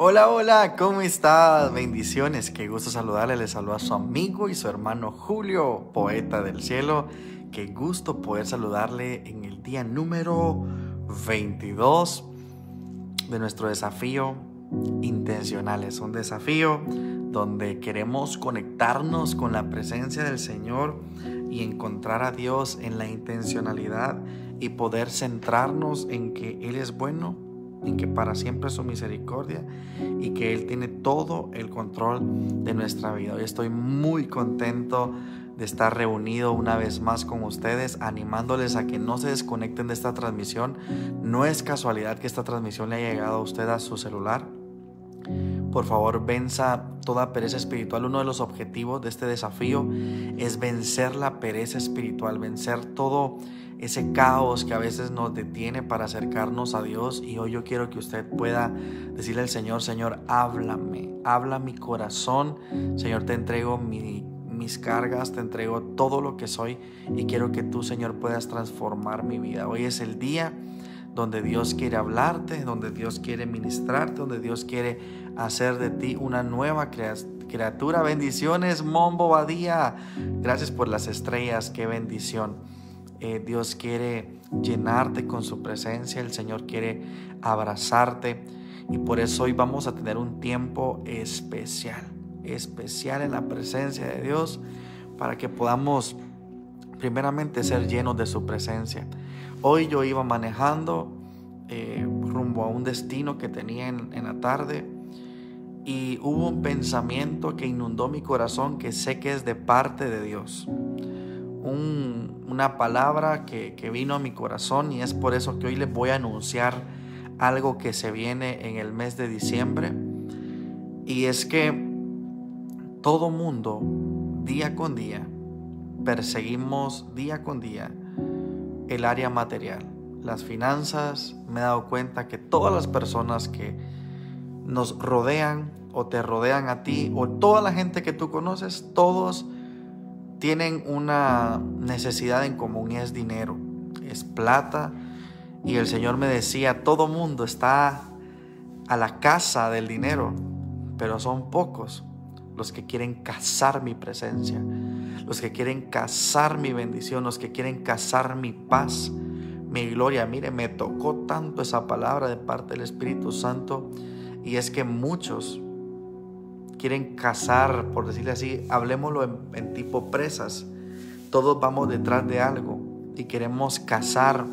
Hola, hola, ¿cómo estás? Bendiciones, qué gusto saludarle. Le saluda a su amigo y su hermano Julio, poeta del cielo. Qué gusto poder saludarle en el día número 22 de nuestro desafío intencional. Es un desafío donde queremos conectarnos con la presencia del Señor y encontrar a Dios en la intencionalidad y poder centrarnos en que Él es bueno en que para siempre su misericordia y que Él tiene todo el control de nuestra vida. Hoy estoy muy contento de estar reunido una vez más con ustedes, animándoles a que no se desconecten de esta transmisión. No es casualidad que esta transmisión le haya llegado a usted a su celular. Por favor, venza toda pereza espiritual. Uno de los objetivos de este desafío es vencer la pereza espiritual, vencer todo ese caos que a veces nos detiene para acercarnos a Dios. Y hoy yo quiero que usted pueda decirle al Señor, Señor, háblame, habla mi corazón. Señor, te entrego mis cargas, te entrego todo lo que soy y quiero que tú, Señor, puedas transformar mi vida. Hoy es el día donde Dios quiere hablarte, donde Dios quiere ministrarte, donde Dios quiere hacer de ti una nueva criatura. Bendiciones, Mombo Badía. Gracias por las estrellas, qué bendición. Eh, Dios quiere llenarte con su presencia, el Señor quiere abrazarte y por eso hoy vamos a tener un tiempo especial, especial en la presencia de Dios para que podamos primeramente ser llenos de su presencia. Hoy yo iba manejando eh, rumbo a un destino que tenía en, la tarde y hubo un pensamiento que inundó mi corazón que sé que es de parte de Dios una palabra que, vino a mi corazón y es por eso que hoy les voy a anunciar algo que se viene en el mes de diciembre. Y es que todo mundo, día con día, perseguimos día con día el área material, las finanzas. Me he dado cuenta que todas las personas que nos rodean o te rodean a ti o toda la gente que tú conoces, todos tienen una necesidad en común y es dinero, es plata. Y el Señor me decía, todo mundo está a la casa del dinero, pero son pocos los que quieren cazar mi presencia, los que quieren cazar mi bendición, los que quieren cazar mi paz, mi gloria. Mire, me tocó tanto esa palabra de parte del Espíritu Santo y es que muchos quieren cazar, por decirle así, hablemoslo en, tipo presas. Todos vamos detrás de algo y queremos cazar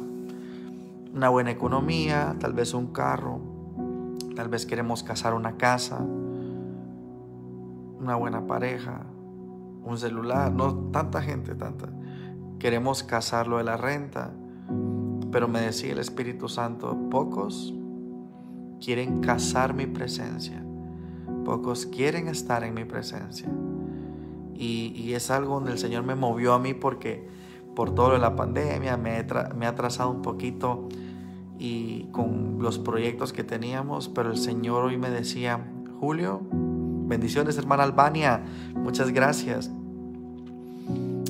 una buena economía, tal vez un carro, tal vez queremos cazar una casa, una buena pareja, un celular, no tanta gente, tanta. Queremos cazar lo de la renta, pero me decía el Espíritu Santo, pocos quieren cazar mi presencia Pocos quieren estar en mi presencia. Y, es algo donde el Señor me movió a mí porque por todo lo de la pandemia me, ha atrasado un poquito y con los proyectos que teníamos, pero el Señor hoy me decía, Julio, bendiciones hermana Albania, muchas gracias.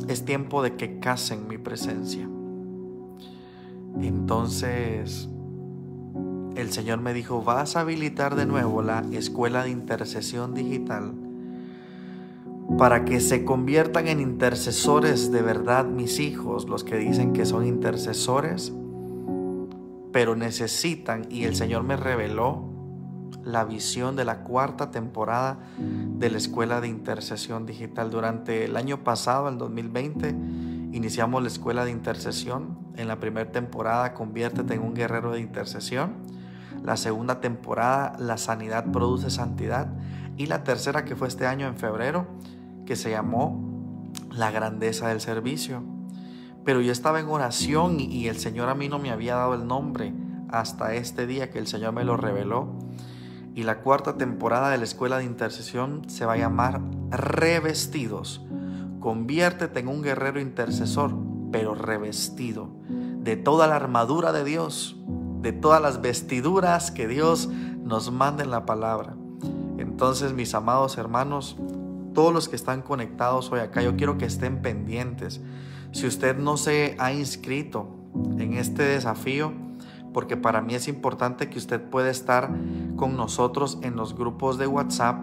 Es tiempo de que casen mi presencia. Entonces, el Señor me dijo, vas a habilitar de nuevo la escuela de intercesión digital para que se conviertan en intercesores de verdad mis hijos, los que dicen que son intercesores, pero necesitan, y el Señor me reveló la visión de la cuarta temporada de la escuela de intercesión digital. Durante el año pasado, el 2020, iniciamos la escuela de intercesión. En la primera temporada, conviértete en un guerrero de intercesión. La segunda temporada, La sanidad produce santidad. Y la tercera, que fue este año en febrero, que se llamó La grandeza del servicio. Pero yo estaba en oración y el Señor a mí no me había dado el nombre hasta este día que el Señor me lo reveló. Y la cuarta temporada de la Escuela de Intercesión se va a llamar Revestidos. Conviértete en un guerrero intercesor, pero revestido de toda la armadura de Dios de todas las vestiduras que Dios nos manda en la palabra. Entonces, mis amados hermanos, todos los que están conectados hoy acá, yo quiero que estén pendientes. Si usted no se ha inscrito en este desafío, porque para mí es importante que usted pueda estar con nosotros en los grupos de WhatsApp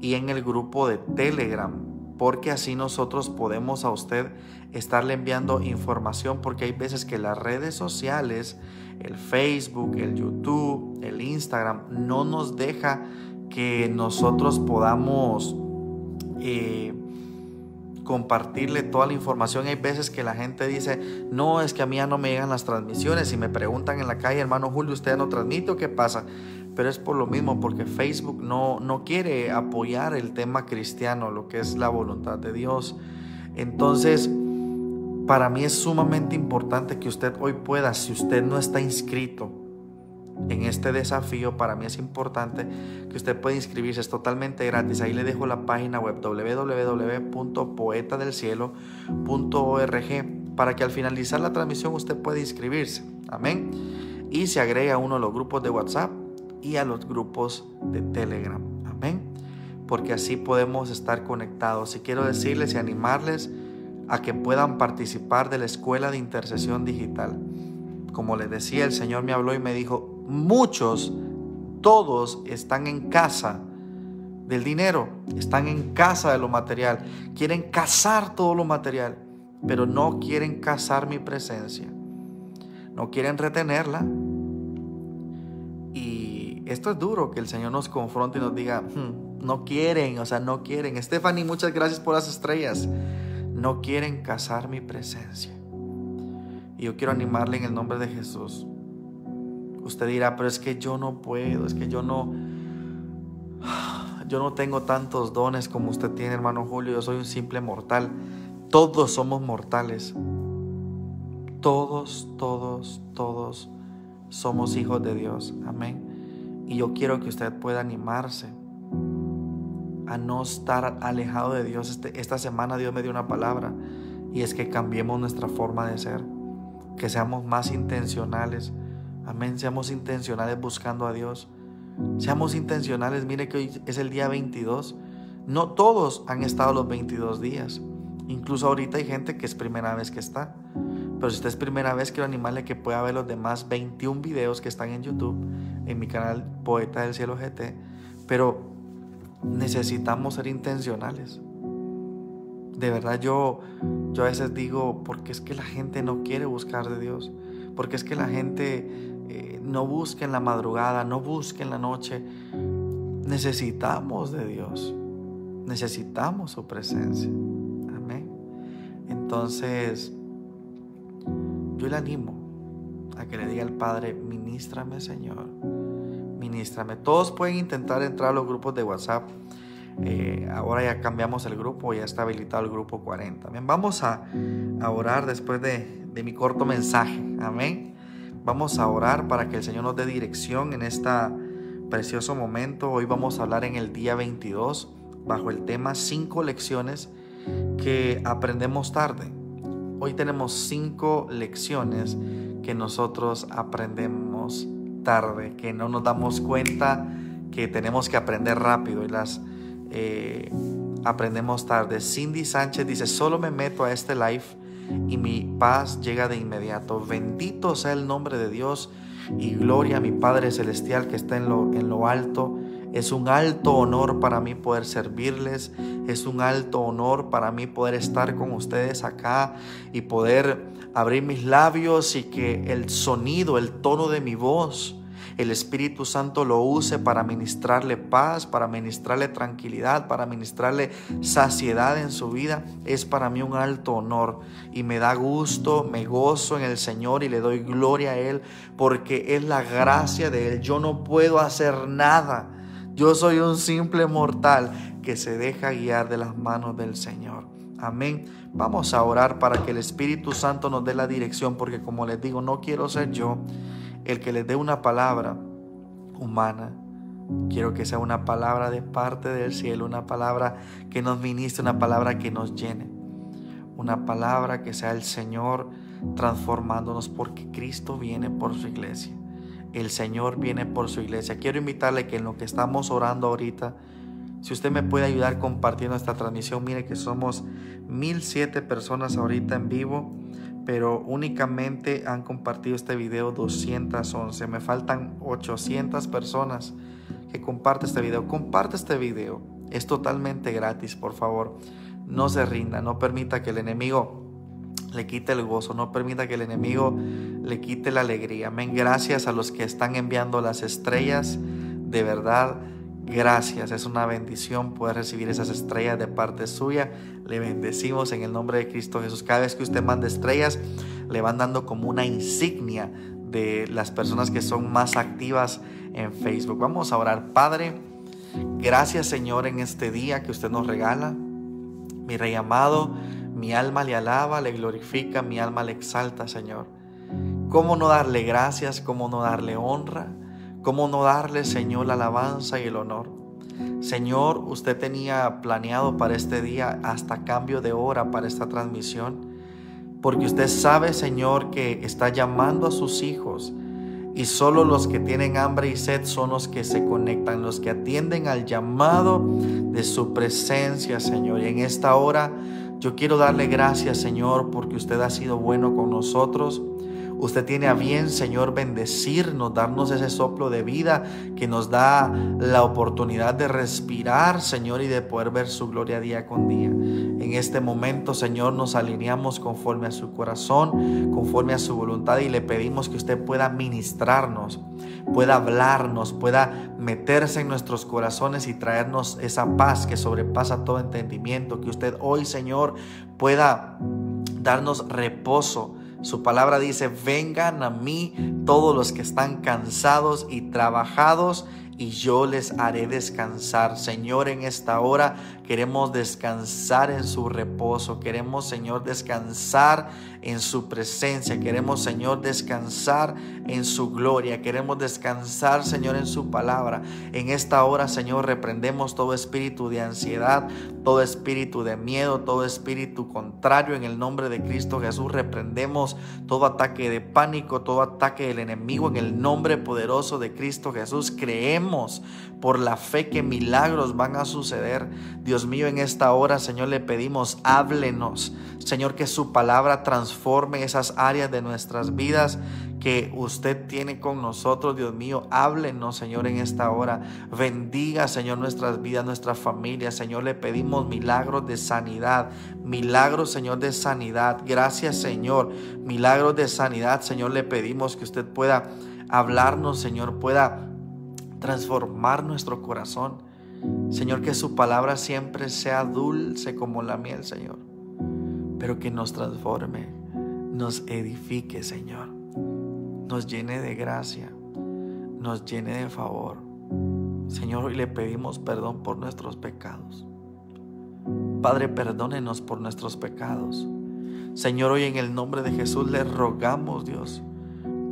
y en el grupo de Telegram, porque así nosotros podemos a usted estarle enviando información, porque hay veces que las redes sociales, el Facebook, el YouTube, el Instagram, no nos deja que nosotros podamos eh, compartirle toda la información. Hay veces que la gente dice, no, es que a mí ya no me llegan las transmisiones y me preguntan en la calle, hermano Julio, ¿usted no transmite o qué pasa? Pero es por lo mismo, porque Facebook no, no quiere apoyar el tema cristiano, lo que es la voluntad de Dios. Entonces, para mí es sumamente importante que usted hoy pueda, si usted no está inscrito, en este desafío, para mí es importante que usted pueda inscribirse, es totalmente gratis. Ahí le dejo la página web www.poetadelcielo.org para que al finalizar la transmisión usted pueda inscribirse. Amén. Y se agrega a uno de los grupos de WhatsApp y a los grupos de Telegram. Amén. Porque así podemos estar conectados. Y quiero decirles y animarles a que puedan participar de la Escuela de Intercesión Digital. Como les decía, el Señor me habló y me dijo, muchos, todos están en casa del dinero, están en casa de lo material, quieren cazar todo lo material, pero no quieren cazar mi presencia, no quieren retenerla. Esto es duro, que el Señor nos confronte y nos diga, hmm, no quieren, o sea, no quieren. Stephanie, muchas gracias por las estrellas. No quieren cazar mi presencia. Y yo quiero animarle en el nombre de Jesús Usted dirá, pero es que yo no puedo, es que yo no, yo no tengo tantos dones como usted tiene, hermano Julio, yo soy un simple mortal. Todos somos mortales. Todos, todos, todos somos hijos de Dios. Amén. Y yo quiero que usted pueda animarse a no estar alejado de Dios. Este, esta semana Dios me dio una palabra y es que cambiemos nuestra forma de ser, que seamos más intencionales Amén. Seamos intencionales buscando a Dios. Seamos intencionales. Mire que hoy es el día 22. No todos han estado los 22 días. Incluso ahorita hay gente que es primera vez que está. Pero si usted es primera vez, quiero animarle que pueda ver los demás 21 videos que están en YouTube, en mi canal Poeta del Cielo GT. Pero necesitamos ser intencionales. De verdad yo, yo a veces digo, porque es que la gente no quiere buscar de Dios. Porque es que la gente eh, no busquen la madrugada, no busquen la noche. Necesitamos de Dios, necesitamos su presencia. Amén. Entonces, yo le animo a que le diga al Padre, ministrame Señor, ministrame. Todos pueden intentar entrar a los grupos de WhatsApp. Eh, ahora ya cambiamos el grupo, ya está habilitado el grupo 40. Bien, vamos a, orar después de, mi corto mensaje. Amén. Vamos a orar para que el Señor nos dé dirección en este precioso momento. Hoy vamos a hablar en el día 22 bajo el tema cinco lecciones que aprendemos tarde. Hoy tenemos cinco lecciones que nosotros aprendemos tarde, que no nos damos cuenta que tenemos que aprender rápido y las eh, aprendemos tarde. Cindy Sánchez dice, solo me meto a este live y mi paz llega de inmediato. Bendito sea el nombre de Dios y gloria a mi Padre Celestial que está en lo, en lo alto. Es un alto honor para mí poder servirles. Es un alto honor para mí poder estar con ustedes acá y poder abrir mis labios y que el sonido, el tono de mi voz el Espíritu Santo lo use para ministrarle paz, para ministrarle tranquilidad, para ministrarle saciedad en su vida, es para mí un alto honor y me da gusto, me gozo en el Señor y le doy gloria a Él porque es la gracia de Él. Yo no puedo hacer nada. Yo soy un simple mortal que se deja guiar de las manos del Señor. Amén. Vamos a orar para que el Espíritu Santo nos dé la dirección, porque como les digo, no quiero ser yo el que les dé una palabra humana. Quiero que sea una palabra de parte del cielo, una palabra que nos ministre, una palabra que nos llene, una palabra que sea el Señor transformándonos porque Cristo viene por su iglesia. El Señor viene por su iglesia. Quiero invitarle que en lo que estamos orando ahorita, si usted me puede ayudar compartiendo esta transmisión, mire que somos 1007 personas ahorita en vivo pero únicamente han compartido este video 211. Me faltan 800 personas que comparte este video. Comparte este video. Es totalmente gratis, por favor. No se rinda, no permita que el enemigo le quite el gozo, no permita que el enemigo le quite la alegría. Amén. Gracias a los que están enviando las estrellas. De verdad, gracias. Es una bendición poder recibir esas estrellas de parte suya. Le bendecimos en el nombre de Cristo Jesús. Cada vez que usted manda estrellas, le van dando como una insignia de las personas que son más activas en Facebook. Vamos a orar. Padre, gracias Señor en este día que usted nos regala. Mi rey amado, mi alma le alaba, le glorifica, mi alma le exalta, Señor. ¿Cómo no darle gracias? ¿Cómo no darle honra? ¿Cómo no darle, Señor, la alabanza y el honor? Señor, usted tenía planeado para este día hasta cambio de hora para esta transmisión, porque usted sabe, Señor, que está llamando a sus hijos y solo los que tienen hambre y sed son los que se conectan, los que atienden al llamado de su presencia, Señor. Y en esta hora yo quiero darle gracias, Señor, porque usted ha sido bueno con nosotros. Usted tiene a bien, Señor, bendecirnos, darnos ese soplo de vida que nos da la oportunidad de respirar, Señor, y de poder ver su gloria día con día. En este momento, Señor, nos alineamos conforme a su corazón, conforme a su voluntad y le pedimos que usted pueda ministrarnos, pueda hablarnos, pueda meterse en nuestros corazones y traernos esa paz que sobrepasa todo entendimiento. Que usted hoy, Señor, pueda darnos reposo su palabra dice, vengan a mí todos los que están cansados y trabajados y yo les haré descansar. Señor, en esta hora queremos descansar en su reposo. Queremos, Señor, descansar en su presencia. Queremos, Señor, descansar en su gloria. Queremos descansar, Señor, en su palabra. En esta hora, Señor, reprendemos todo espíritu de ansiedad, todo espíritu de miedo, todo espíritu contrario en el nombre de Cristo Jesús. Reprendemos todo ataque de pánico, todo ataque del enemigo en el nombre poderoso de Cristo Jesús. Creemos por la fe que milagros van a suceder. Dios mío, en esta hora, Señor, le pedimos, háblenos. Señor, que su palabra transforme esas áreas de nuestras vidas que usted tiene con nosotros, Dios mío. Háblenos, Señor, en esta hora. Bendiga, Señor, nuestras vidas, nuestra familia. Señor, le pedimos milagros de sanidad. Milagros, Señor, de sanidad. Gracias, Señor. Milagros de sanidad, Señor, le pedimos que usted pueda hablarnos, Señor, pueda transformar nuestro corazón. Señor, que su palabra siempre sea dulce como la miel, Señor, pero que nos transforme, nos edifique, Señor, nos llene de gracia, nos llene de favor. Señor, hoy le pedimos perdón por nuestros pecados. Padre, perdónenos por nuestros pecados. Señor, hoy en el nombre de Jesús le rogamos, Dios,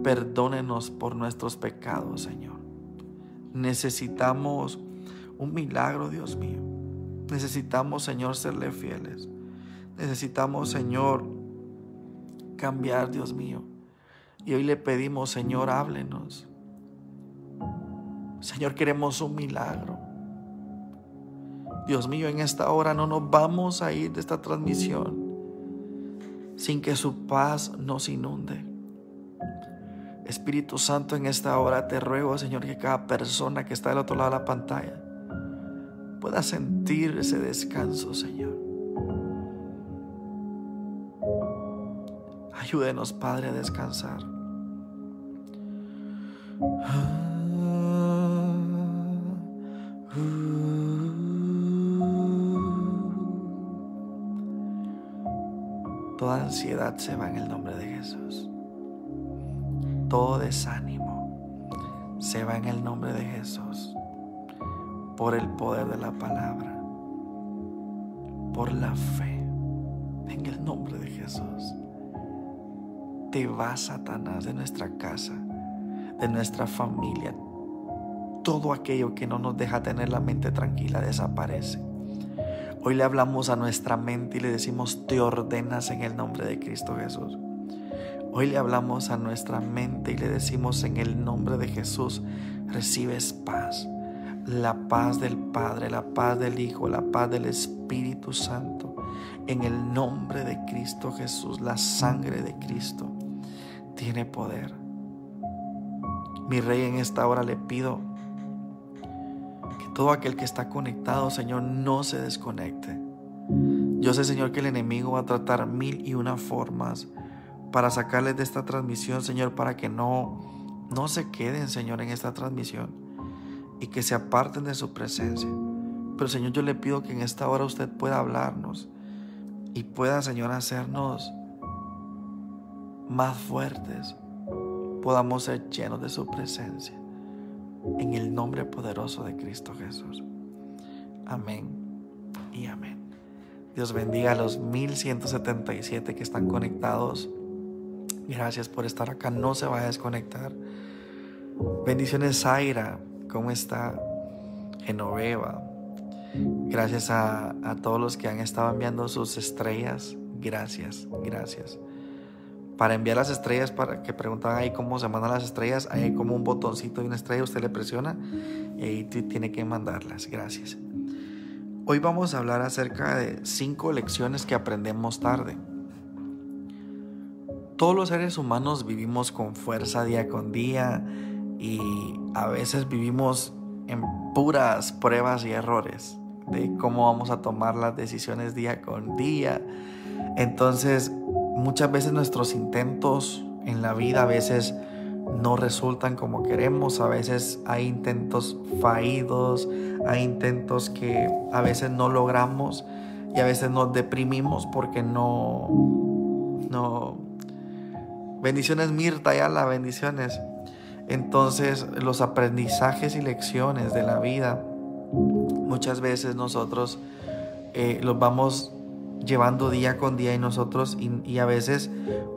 perdónenos por nuestros pecados, Señor. Necesitamos un milagro, Dios mío. Necesitamos, Señor, serle fieles. Necesitamos, Señor, cambiar, Dios mío. Y hoy le pedimos, Señor, háblenos. Señor, queremos un milagro. Dios mío, en esta hora no nos vamos a ir de esta transmisión sin que su paz nos inunde. Espíritu Santo, en esta hora te ruego, Señor, que cada persona que está del otro lado de la pantalla pueda sentir ese descanso, Señor. Ayúdenos, Padre, a descansar. Toda ansiedad se va en el nombre de Jesús todo desánimo se va en el nombre de Jesús, por el poder de la palabra, por la fe, en el nombre de Jesús. Te va Satanás de nuestra casa, de nuestra familia. Todo aquello que no nos deja tener la mente tranquila desaparece. Hoy le hablamos a nuestra mente y le decimos, te ordenas en el nombre de Cristo Jesús. Hoy le hablamos a nuestra mente y le decimos en el nombre de Jesús, recibes paz. La paz del Padre, la paz del Hijo, la paz del Espíritu Santo. En el nombre de Cristo Jesús, la sangre de Cristo tiene poder. Mi rey, en esta hora le pido Todo aquel que está conectado, Señor, no se desconecte. Yo sé, Señor, que el enemigo va a tratar mil y una formas para sacarles de esta transmisión, Señor, para que no, no se queden, Señor, en esta transmisión y que se aparten de su presencia. Pero, Señor, yo le pido que en esta hora usted pueda hablarnos y pueda, Señor, hacernos más fuertes, podamos ser llenos de su presencia. En el nombre poderoso de Cristo Jesús. Amén y amén. Dios bendiga a los 1177 que están conectados. Gracias por estar acá. No se vaya a desconectar. Bendiciones, Zaira. ¿Cómo está? Genoveva. Gracias a, todos los que han estado enviando sus estrellas. Gracias, gracias para enviar las estrellas, para que preguntaban ahí cómo se mandan las estrellas, hay como un botoncito de una estrella, usted le presiona y ahí tiene que mandarlas. Gracias. Hoy vamos a hablar acerca de cinco lecciones que aprendemos tarde. Todos los seres humanos vivimos con fuerza día con día y a veces vivimos en puras pruebas y errores de cómo vamos a tomar las decisiones día con día. Entonces, muchas veces nuestros intentos en la vida a veces no resultan como queremos, a veces hay intentos fallidos, hay intentos que a veces no logramos y a veces nos deprimimos porque no, no, bendiciones Mirta, ya las bendiciones. Entonces los aprendizajes y lecciones de la vida, muchas veces nosotros eh, los vamos llevando día con día y nosotros, y, a veces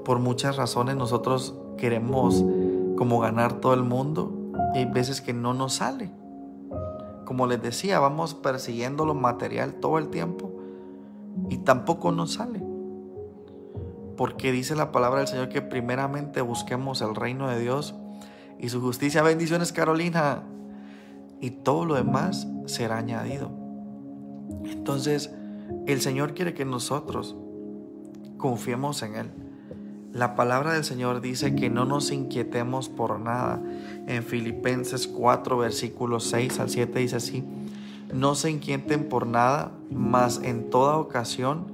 por muchas razones nosotros queremos como ganar todo el mundo y hay veces que no nos sale. Como les decía, vamos persiguiendo lo material todo el tiempo y tampoco nos sale. Porque dice la palabra del Señor que primeramente busquemos el reino de Dios y su justicia. Bendiciones Carolina. Y todo lo demás será añadido. Entonces, el Señor quiere que nosotros confiemos en Él. La palabra del Señor dice que no nos inquietemos por nada. En Filipenses 4, versículos 6 al 7 dice así, no se inquieten por nada, mas en toda ocasión,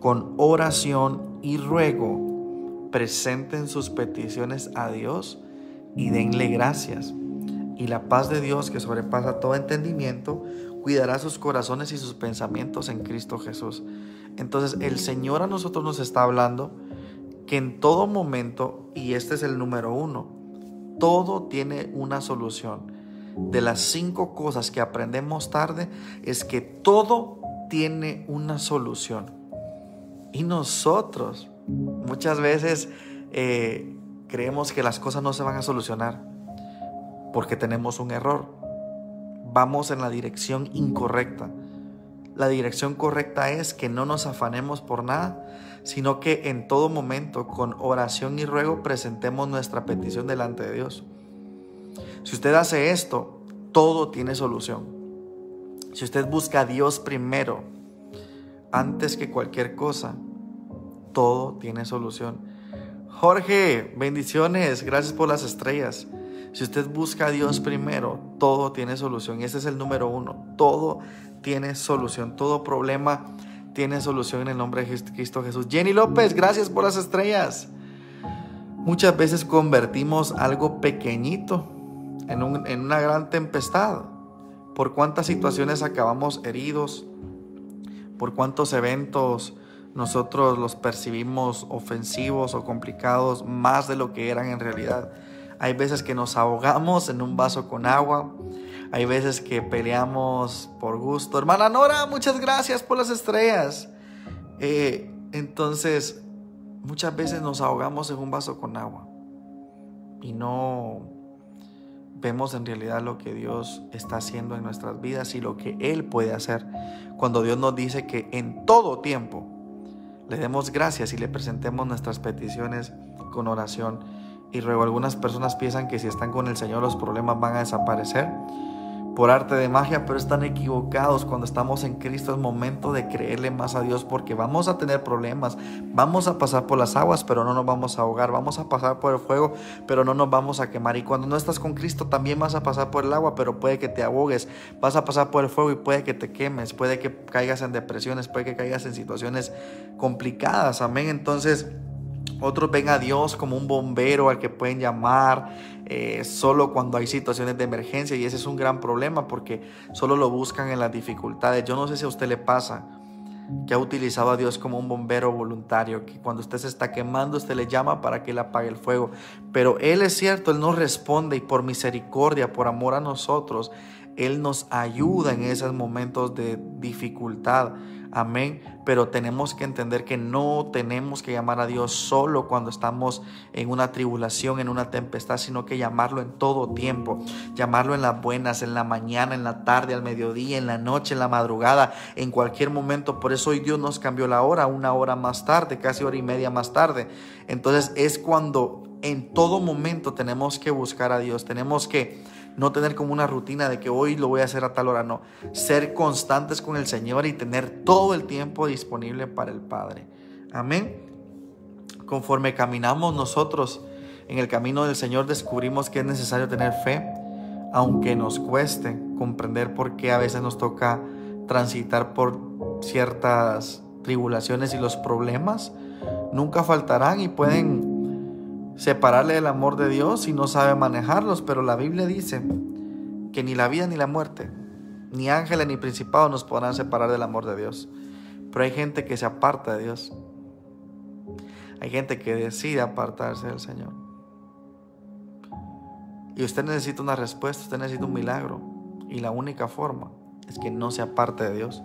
con oración y ruego, presenten sus peticiones a Dios y denle gracias. Y la paz de Dios que sobrepasa todo entendimiento, cuidará sus corazones y sus pensamientos en Cristo Jesús. Entonces el Señor a nosotros nos está hablando que en todo momento, y este es el número uno, todo tiene una solución. De las cinco cosas que aprendemos tarde es que todo tiene una solución. Y nosotros muchas veces eh, creemos que las cosas no se van a solucionar porque tenemos un error vamos en la dirección incorrecta. La dirección correcta es que no nos afanemos por nada, sino que en todo momento, con oración y ruego, presentemos nuestra petición delante de Dios. Si usted hace esto, todo tiene solución. Si usted busca a Dios primero, antes que cualquier cosa, todo tiene solución. Jorge, bendiciones, gracias por las estrellas. Si usted busca a Dios primero, todo tiene solución. Ese es el número uno. Todo tiene solución. Todo problema tiene solución en el nombre de Cristo Jesús. Jenny López, gracias por las estrellas. Muchas veces convertimos algo pequeñito en, en una gran tempestad. Por cuántas situaciones acabamos heridos. Por cuántos eventos nosotros los percibimos ofensivos o complicados más de lo que eran en realidad. Hay veces que nos ahogamos en un vaso con agua. Hay veces que peleamos por gusto. Hermana Nora, muchas gracias por las estrellas. Eh, entonces, muchas veces nos ahogamos en un vaso con agua y no vemos en realidad lo que Dios está haciendo en nuestras vidas y lo que Él puede hacer. Cuando Dios nos dice que en todo tiempo le demos gracias y le presentemos nuestras peticiones con oración. Y luego algunas personas piensan que si están con el Señor los problemas van a desaparecer, por arte de magia, pero están equivocados. Cuando estamos en Cristo es momento de creerle más a Dios porque vamos a tener problemas, vamos a pasar por las aguas, pero no nos vamos a ahogar, vamos a pasar por el fuego, pero no nos vamos a quemar. Y cuando no estás con Cristo también vas a pasar por el agua, pero puede que te ahogues, vas a pasar por el fuego y puede que te quemes, puede que caigas en depresiones, puede que caigas en situaciones complicadas. Amén. Entonces... Otros ven a Dios como un bombero al que pueden llamar eh, solo cuando hay situaciones de emergencia y ese es un gran problema porque solo lo buscan en las dificultades. Yo no sé si a usted le pasa que ha utilizado a Dios como un bombero voluntario, que cuando usted se está quemando, usted le llama para que él apague el fuego. Pero Él es cierto, Él nos responde y por misericordia, por amor a nosotros, Él nos ayuda en esos momentos de dificultad. Amén. Pero tenemos que entender que no tenemos que llamar a Dios solo cuando estamos en una tribulación, en una tempestad, sino que llamarlo en todo tiempo. Llamarlo en las buenas, en la mañana, en la tarde, al mediodía, en la noche, en la madrugada, en cualquier momento. Por eso hoy Dios nos cambió la hora, una hora más tarde, casi hora y media más tarde. Entonces es cuando en todo momento tenemos que buscar a Dios. Tenemos que no tener como una rutina de que hoy lo voy a hacer a tal hora, no. Ser constantes con el Señor y tener todo el tiempo disponible para el Padre. Amén. Conforme caminamos nosotros en el camino del Señor, descubrimos que es necesario tener fe, aunque nos cueste comprender por qué a veces nos toca transitar por ciertas tribulaciones y los problemas. Nunca faltarán y pueden separarle del amor de Dios y no sabe manejarlos, pero la Biblia dice que ni la vida ni la muerte, ni ángeles ni principados nos podrán separar del amor de Dios. Pero hay gente que se aparta de Dios. Hay gente que decide apartarse del Señor. Y usted necesita una respuesta, usted necesita un milagro. Y la única forma es que no se aparte de Dios,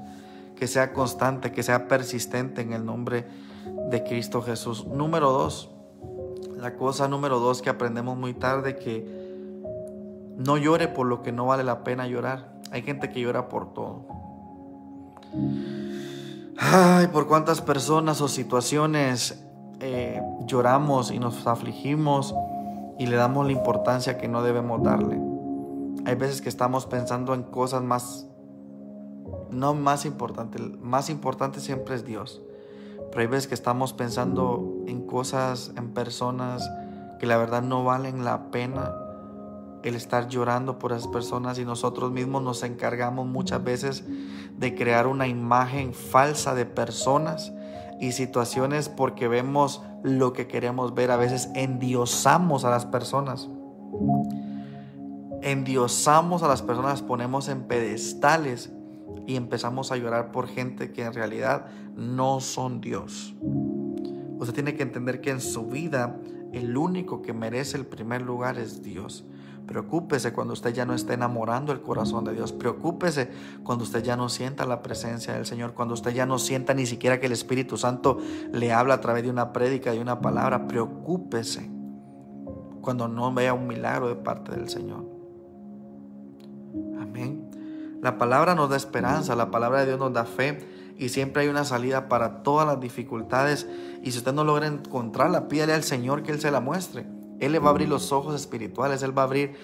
que sea constante, que sea persistente en el nombre de Cristo Jesús. Número dos, la cosa número dos que aprendemos muy tarde, que no llore por lo que no vale la pena llorar. Hay gente que llora por todo. Ay, por cuántas personas o situaciones eh, lloramos y nos afligimos y le damos la importancia que no debemos darle. Hay veces que estamos pensando en cosas más, no más importantes. Más importante siempre es Dios. Pero hay veces que estamos pensando en cosas, en personas que la verdad no valen la pena el estar llorando por esas personas y nosotros mismos nos encargamos muchas veces de crear una imagen falsa de personas y situaciones porque vemos lo que queremos ver. A veces endiosamos a las personas. Endiosamos a las personas, ponemos en pedestales y empezamos a llorar por gente que en realidad no son Dios. Usted tiene que entender que en su vida el único que merece el primer lugar es Dios. Preocúpese cuando usted ya no esté enamorando el corazón de Dios. Preocúpese cuando usted ya no sienta la presencia del Señor. Cuando usted ya no sienta ni siquiera que el Espíritu Santo le habla a través de una prédica, de una palabra. Preocúpese cuando no vea un milagro de parte del Señor. Amén. La palabra nos da esperanza, la palabra de Dios nos da fe y siempre hay una salida para todas las dificultades. Y si usted no logra encontrarla, pídale al Señor que Él se la muestre. Él le va a abrir los ojos espirituales, Él va a abrir,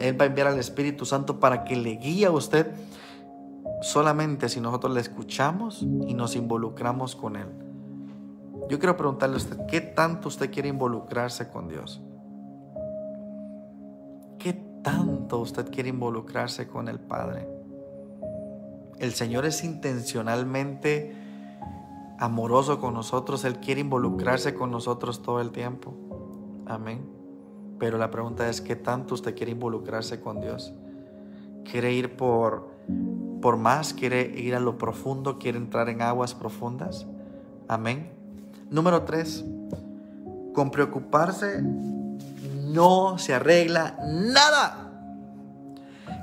Él va a enviar al Espíritu Santo para que le guíe a usted solamente si nosotros le escuchamos y nos involucramos con Él. Yo quiero preguntarle a usted, ¿qué tanto usted quiere involucrarse con Dios? ¿Qué tanto usted quiere involucrarse con el Padre? El Señor es intencionalmente amoroso con nosotros. Él quiere involucrarse con nosotros todo el tiempo. Amén. Pero la pregunta es, ¿qué tanto usted quiere involucrarse con Dios? ¿Quiere ir por, por más? ¿Quiere ir a lo profundo? ¿Quiere entrar en aguas profundas? Amén. Número tres, con preocuparse no se arregla nada.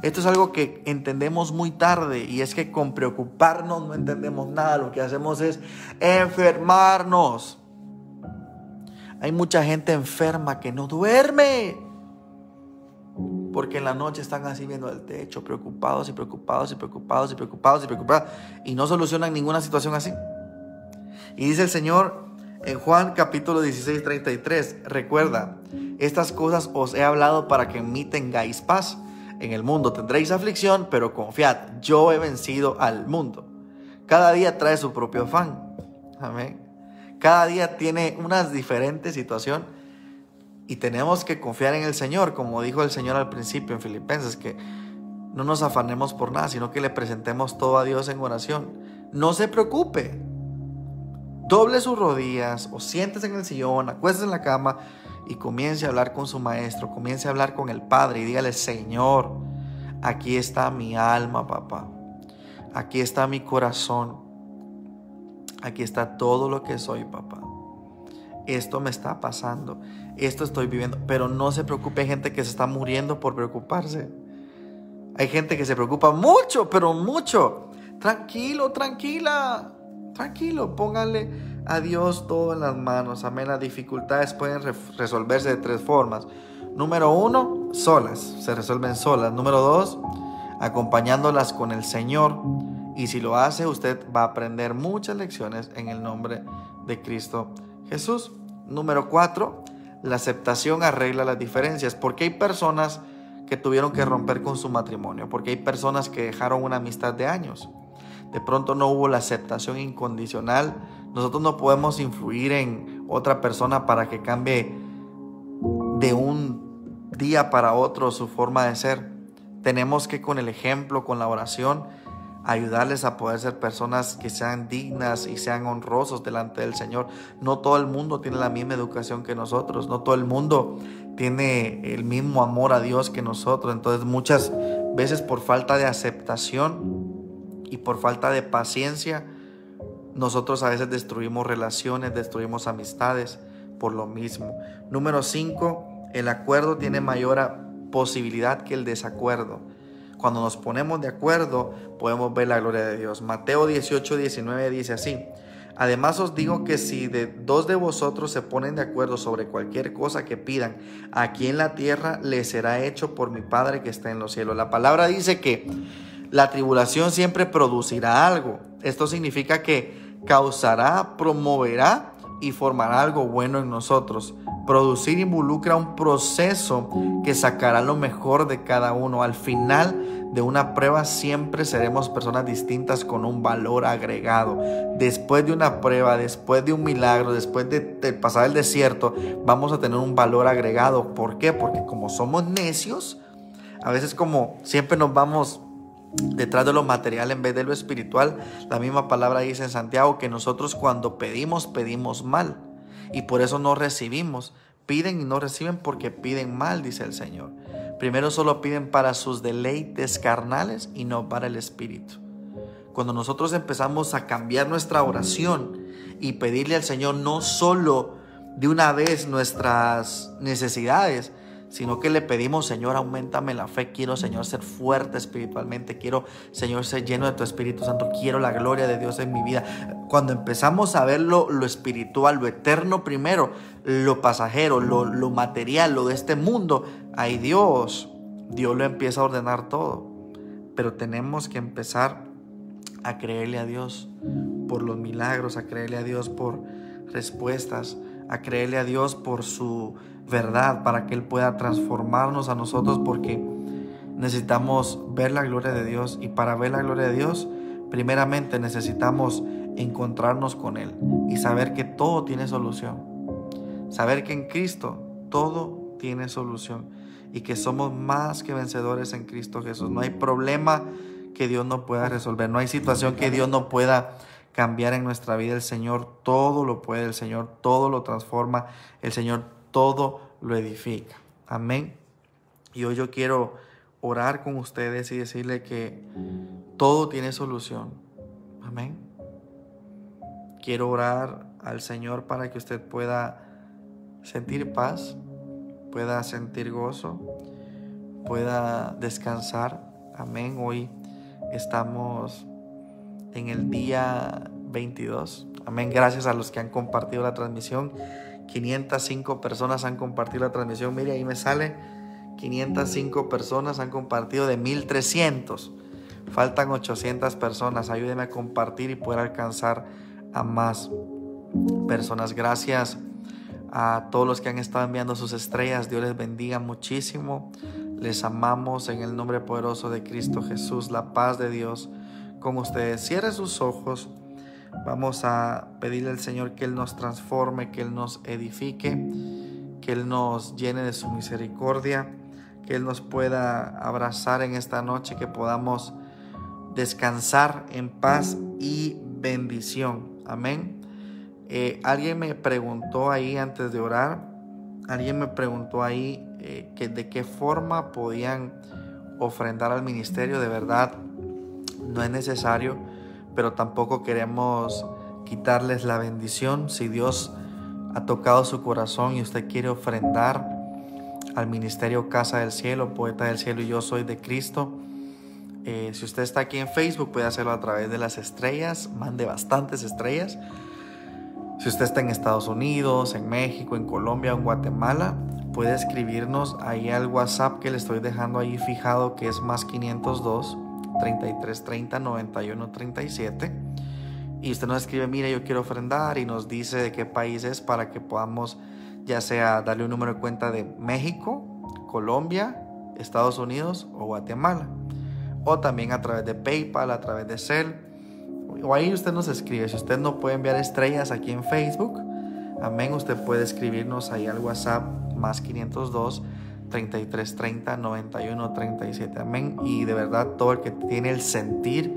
Esto es algo que entendemos muy tarde y es que con preocuparnos no entendemos nada. Lo que hacemos es enfermarnos. Hay mucha gente enferma que no duerme. Porque en la noche están así viendo el techo, preocupados y preocupados y preocupados y preocupados y preocupados. Y no solucionan ninguna situación así. Y dice el Señor en Juan capítulo 16, 33, recuerda, estas cosas os he hablado para que en mí tengáis paz. En el mundo tendréis aflicción, pero confiad, yo he vencido al mundo. Cada día trae su propio afán. Amén. Cada día tiene una diferente situación y tenemos que confiar en el Señor, como dijo el Señor al principio en Filipenses, que no nos afanemos por nada, sino que le presentemos todo a Dios en oración. No se preocupe. Doble sus rodillas o siéntese en el sillón, acuéstese en la cama y comience a hablar con su maestro, comience a hablar con el Padre y dígale, Señor, aquí está mi alma, papá. Aquí está mi corazón. Aquí está todo lo que soy, papá. Esto me está pasando. Esto estoy viviendo. Pero no se preocupe, hay gente que se está muriendo por preocuparse. Hay gente que se preocupa mucho, pero mucho. Tranquilo, tranquila. Tranquilo, póngale a Dios todo en las manos. Amén. Las dificultades pueden resolverse de tres formas. Número uno, solas. Se resuelven solas. Número dos, acompañándolas con el Señor. Y si lo hace, usted va a aprender muchas lecciones en el nombre de Cristo Jesús. Número cuatro, la aceptación arregla las diferencias. Porque hay personas que tuvieron que romper con su matrimonio. Porque hay personas que dejaron una amistad de años. De pronto no hubo la aceptación incondicional nosotros no podemos influir en otra persona para que cambie de un día para otro su forma de ser. Tenemos que con el ejemplo, con la oración, ayudarles a poder ser personas que sean dignas y sean honrosos delante del Señor. No todo el mundo tiene la misma educación que nosotros, no todo el mundo tiene el mismo amor a Dios que nosotros. Entonces muchas veces por falta de aceptación y por falta de paciencia, nosotros a veces destruimos relaciones, destruimos amistades por lo mismo. Número 5, el acuerdo tiene mayor posibilidad que el desacuerdo. Cuando nos ponemos de acuerdo, podemos ver la gloria de Dios. Mateo 18, 19 dice así. Además os digo que si de dos de vosotros se ponen de acuerdo sobre cualquier cosa que pidan aquí en la tierra, le será hecho por mi Padre que está en los cielos. La palabra dice que la tribulación siempre producirá algo. Esto significa que causará, promoverá y formará algo bueno en nosotros. Producir involucra un proceso que sacará lo mejor de cada uno. Al final de una prueba siempre seremos personas distintas con un valor agregado. Después de una prueba, después de un milagro, después de, pasar el desierto, vamos a tener un valor agregado. ¿Por qué? Porque como somos necios, a veces como siempre nos vamos detrás de lo material en vez de lo espiritual. La misma palabra dice en Santiago que nosotros cuando pedimos, pedimos mal. Y por eso no recibimos. Piden y no reciben porque piden mal, dice el Señor. Primero solo piden para sus deleites carnales y no para el espíritu. Cuando nosotros empezamos a cambiar nuestra oración y pedirle al Señor no solo de una vez nuestras necesidades, sino que le pedimos, Señor, aumentame la fe, quiero, Señor, ser fuerte espiritualmente, quiero, Señor, ser lleno de tu Espíritu Santo, quiero la gloria de Dios en mi vida. Cuando empezamos a ver lo, espiritual, lo eterno primero, lo pasajero, lo, lo material, lo de este mundo, ay Dios, Dios lo empieza a ordenar todo. Pero tenemos que empezar a creerle a Dios por los milagros, a creerle a Dios por respuestas, a creerle a Dios por su verdad, para que Él pueda transformarnos a nosotros, porque necesitamos ver la gloria de Dios y para ver la gloria de Dios, primeramente necesitamos encontrarnos con Él y saber que todo tiene solución. Saber que en Cristo todo tiene solución y que somos más que vencedores en Cristo Jesús. No hay problema que Dios no pueda resolver, no hay situación que Dios no pueda cambiar en nuestra vida. El Señor todo lo puede, el Señor todo lo transforma, el Señor todo lo edifica. Amén. Y hoy yo quiero orar con ustedes y decirle que todo tiene solución. Amén. Quiero orar al Señor para que usted pueda sentir paz, pueda sentir gozo, pueda descansar. Amén. Hoy estamos en el día 22. Amén. Gracias a los que han compartido la transmisión. 505 personas han compartido la transmisión. Mire, ahí me sale 505 personas han compartido de 1300. Faltan 800 personas. Ayúdeme a compartir y poder alcanzar a más personas. Gracias a todos los que han estado enviando sus estrellas. Dios les bendiga muchísimo. Les amamos en el nombre poderoso de Cristo Jesús, la paz de Dios con ustedes. Cierre sus ojos. Vamos a pedirle al Señor que Él nos transforme, que Él nos edifique, que Él nos llene de su misericordia, que Él nos pueda abrazar en esta noche, que podamos descansar en paz y bendición. Amén. Eh, alguien me preguntó ahí antes de orar, alguien me preguntó ahí eh, que de qué forma podían ofrendar al ministerio. De verdad, no es necesario, pero tampoco queremos quitarles la bendición. Si Dios ha tocado su corazón y usted quiere ofrendar al ministerio Casa del Cielo, Poeta del Cielo y Yo Soy de Cristo, eh, si usted está aquí en Facebook, puede hacerlo a través de las estrellas, mande bastantes estrellas. Si usted está en Estados Unidos, en México, en Colombia, en Guatemala, puede escribirnos ahí al WhatsApp que le estoy dejando ahí fijado que es más 502 33 30 91 37. Y usted nos escribe, mire, yo quiero ofrendar y nos dice de qué país es para que podamos ya sea darle un número de cuenta de México, Colombia, Estados Unidos o Guatemala o también a través de PayPal, a través de Cell. O ahí usted nos escribe. Si usted no puede enviar estrellas aquí en Facebook, amén, usted puede escribirnos ahí al WhatsApp más 502 3330 91 37. Amén. Y de verdad, todo el que tiene el sentir,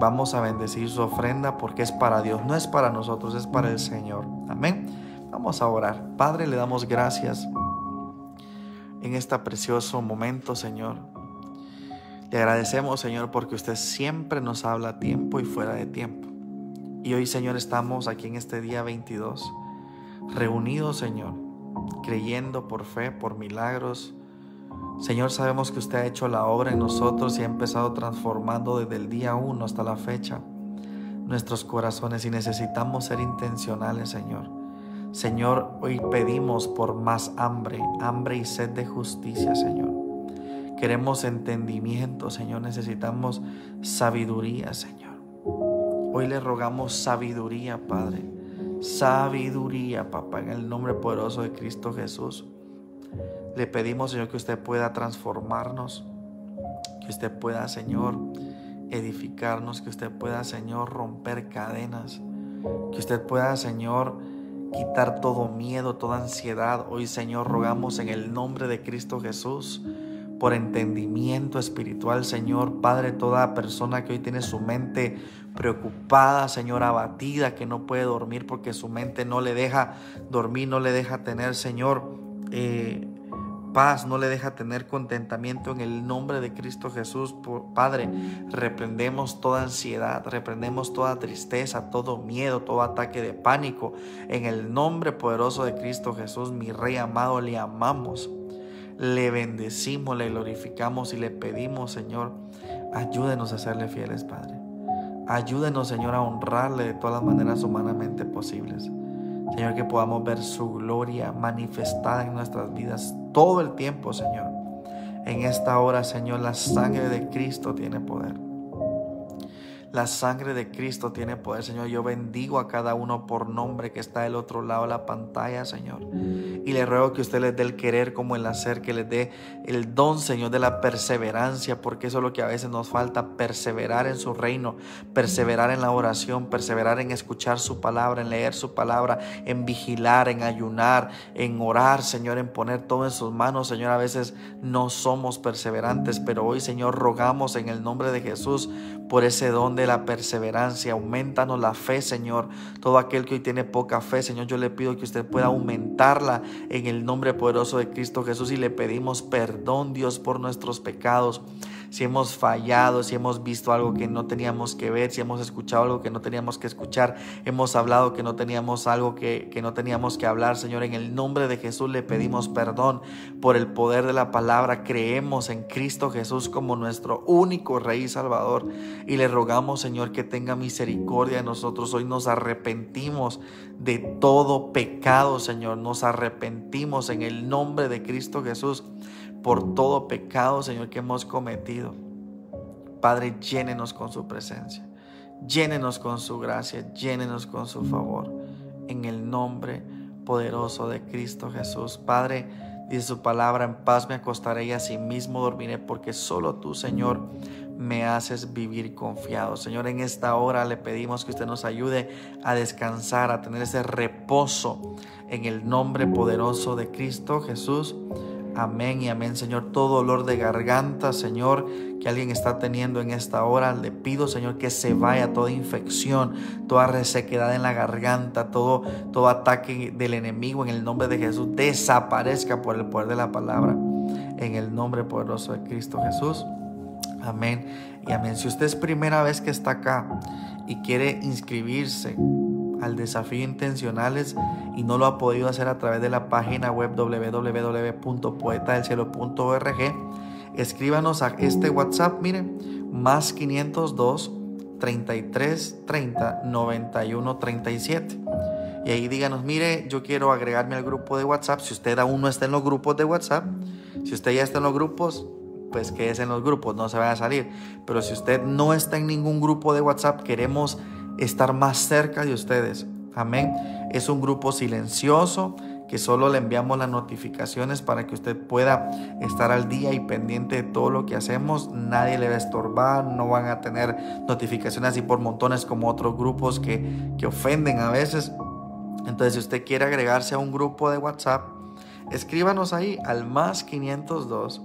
vamos a bendecir su ofrenda porque es para Dios, no es para nosotros, es para el Señor. Amén. Vamos a orar. Padre, le damos gracias en este precioso momento, Señor. Le agradecemos, Señor, porque usted siempre nos habla a tiempo y fuera de tiempo. Y hoy, Señor, estamos aquí en este día 22, reunidos, Señor, creyendo por fe, por milagros. Señor, sabemos que usted ha hecho la obra en nosotros y ha empezado transformando desde el día 1 hasta la fecha nuestros corazones y necesitamos ser intencionales, Señor. Señor, hoy pedimos por más hambre, hambre y sed de justicia, Señor. Queremos entendimiento, Señor. Necesitamos sabiduría, Señor. Hoy le rogamos sabiduría, Padre. Sabiduría, papá, en el nombre poderoso de Cristo Jesús. Le pedimos, Señor, que usted pueda transformarnos, que usted pueda, Señor, edificarnos, que usted pueda, Señor, romper cadenas, que usted pueda, Señor, quitar todo miedo, toda ansiedad. Hoy, Señor, rogamos en el nombre de Cristo Jesús por entendimiento espiritual, Señor. Padre, toda persona que hoy tiene su mente preocupada, Señor, abatida, que no puede dormir porque su mente no le deja dormir, no le deja tener, Señor, eh, paz, no le deja tener contentamiento en el nombre de Cristo Jesús. Padre, reprendemos toda ansiedad, reprendemos toda tristeza, todo miedo, todo ataque de pánico. En el nombre poderoso de Cristo Jesús, mi Rey amado, le amamos le bendecimos, le glorificamos y le pedimos, Señor, ayúdenos a serle fieles, Padre. Ayúdenos, Señor, a honrarle de todas las maneras humanamente posibles. Señor, que podamos ver su gloria manifestada en nuestras vidas todo el tiempo, Señor. En esta hora, Señor, la sangre de Cristo tiene poder. La sangre de Cristo tiene poder, Señor. Yo bendigo a cada uno por nombre que está del otro lado de la pantalla, Señor. Y le ruego que usted les dé el querer como el hacer, que les dé el don, Señor, de la perseverancia, porque eso es lo que a veces nos falta, perseverar en su reino, perseverar en la oración, perseverar en escuchar su palabra, en leer su palabra, en vigilar, en ayunar, en orar, Señor, en poner todo en sus manos, Señor. A veces no somos perseverantes, pero hoy, Señor, rogamos en el nombre de Jesús por ese don de la perseverancia. Aumentanos la fe, Señor. Todo aquel que hoy tiene poca fe, Señor, yo le pido que usted pueda aumentarla en el nombre poderoso de Cristo Jesús y le pedimos perdón, Dios, por nuestros pecados si hemos fallado, si hemos visto algo que no teníamos que ver, si hemos escuchado algo que no teníamos que escuchar, hemos hablado que no teníamos algo que, que no teníamos que hablar, Señor, en el nombre de Jesús le pedimos perdón por el poder de la palabra. Creemos en Cristo Jesús como nuestro único Rey y Salvador y le rogamos, Señor, que tenga misericordia de nosotros. Hoy nos arrepentimos de todo pecado, Señor. Nos arrepentimos en el nombre de Cristo Jesús por todo pecado, Señor, que hemos cometido. Padre, llénenos con su presencia, llénenos con su gracia, llénenos con su favor. En el nombre poderoso de Cristo Jesús. Padre, Dice su palabra, en paz me acostaré y así mismo dormiré, porque solo tú, Señor, me haces vivir confiado. Señor, en esta hora le pedimos que usted nos ayude a descansar, a tener ese reposo en el nombre poderoso de Cristo Jesús. Amén y amén, Señor. Todo dolor de garganta, Señor, que alguien está teniendo en esta hora, le pido, Señor, que se vaya toda infección, toda resequedad en la garganta, todo, todo ataque del enemigo en el nombre de Jesús, desaparezca por el poder de la palabra. En el nombre poderoso de Cristo Jesús. Amén y amén. Si usted es primera vez que está acá y quiere inscribirse al desafío intencionales y no lo ha podido hacer a través de la página web www.poetadelcielo.org, escríbanos a este WhatsApp, miren, más 502 33 30 91 37. Y ahí díganos, mire, yo quiero agregarme al grupo de WhatsApp. Si usted aún no está en los grupos de WhatsApp, si usted ya está en los grupos, pues que es en los grupos, no se vaya a salir. Pero si usted no está en ningún grupo de WhatsApp, queremos estar más cerca de ustedes. Amén. Es un grupo silencioso que solo le enviamos las notificaciones para que usted pueda estar al día y pendiente de todo lo que hacemos. Nadie le va a estorbar, no van a tener notificaciones así por montones como otros grupos que, que ofenden a veces. Entonces, si usted quiere agregarse a un grupo de WhatsApp, escríbanos ahí al más 502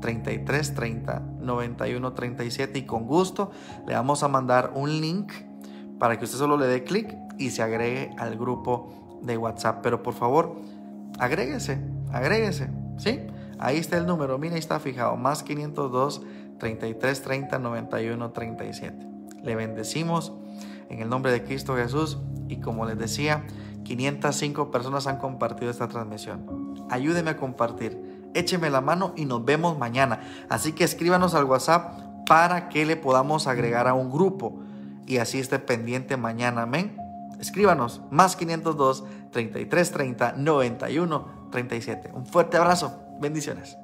33 30 91 37 y con gusto le vamos a mandar un link para que usted solo le dé clic y se agregue al grupo de WhatsApp. Pero por favor, agréguese, agréguese, ¿sí? Ahí está el número, mira, ahí está fijado, más 502 33 30 91 37. Le bendecimos en el nombre de Cristo Jesús y como les decía, 505 personas han compartido esta transmisión. Ayúdeme a compartir, écheme la mano y nos vemos mañana. Así que escríbanos al WhatsApp para que le podamos agregar a un grupo y así esté pendiente mañana. Amén. Escríbanos más 502 3330 91 37. Un fuerte abrazo. Bendiciones.